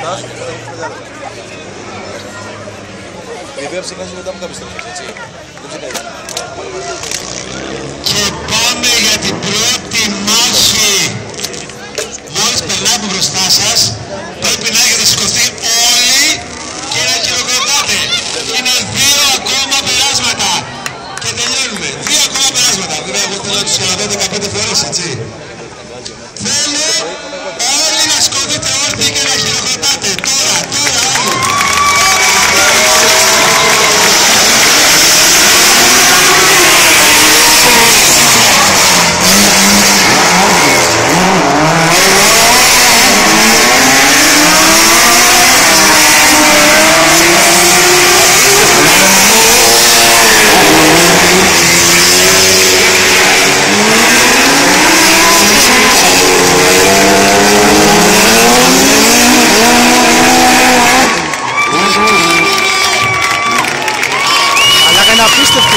φαντάζομαι και μετά έχουμε μεγάλα. Η οποία ψεκάζει μετά από κάποιες στιγμές, έτσι. Δεν ψεκάζει. Και πάμε για την πρώτη μάχη. Μόλις περνάει από μπροστά σας, πρέπει να έχετε σηκωθεί όλοι και να χειροκροτάτε. Είναι δύο ακόμα περάσματα. Και τελειώνουμε. Δύο ακόμα περάσματα. Βέβαια, εγώ θέλω να τους ξαναδώ 15 φορές, έτσι.